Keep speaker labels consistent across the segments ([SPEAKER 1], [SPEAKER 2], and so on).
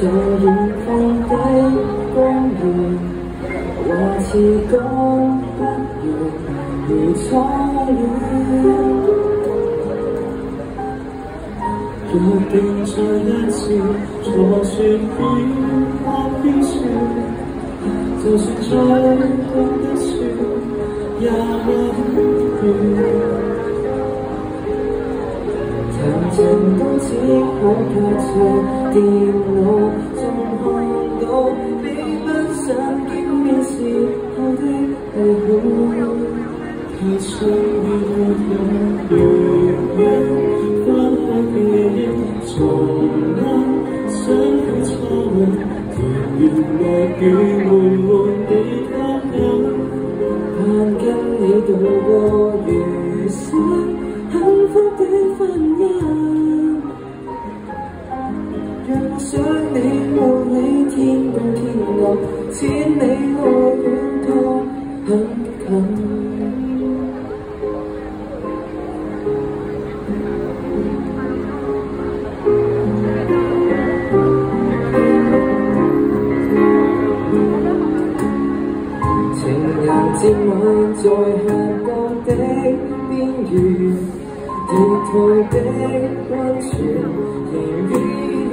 [SPEAKER 1] 在远方的光源，话似讲不如怀念错恋若定再一次坐船漂看冰川就算再冷的雪也没都只可隔着電腦，仲看到你不想見面時候的離譜。太想要有月月分開嘅夜，重溫想起初吻，甜言蜜語悶悶地吸引，盼跟你度過千里路遠都很近。情人節晚在下降的邊緣。地圖的溫泉仍依戀，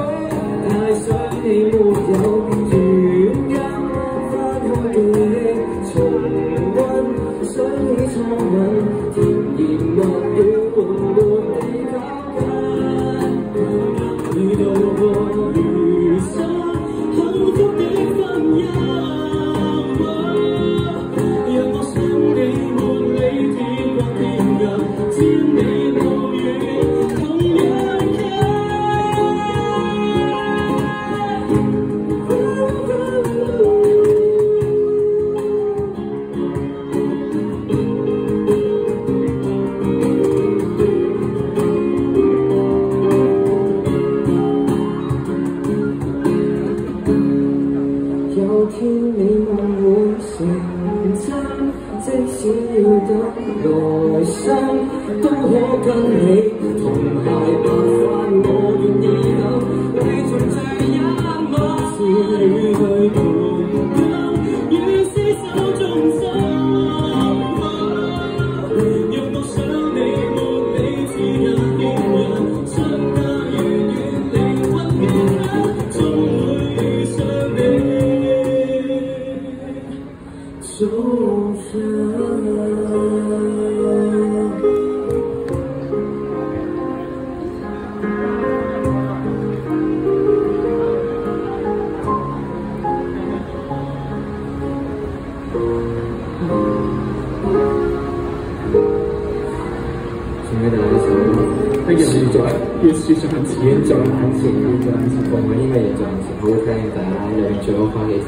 [SPEAKER 1] 要等來生，都可跟你同偕白髮，我願意等，你重聚一晚，是你去同甘，與廝守終生。若我想你沒你自人別人，相隔遠遠靈魂變刻，終會遇上你。終生。
[SPEAKER 2] 请问哪一首？那个是转，也是转演转弹琴，演转是我们应该演转是，我看大家人就发给谁？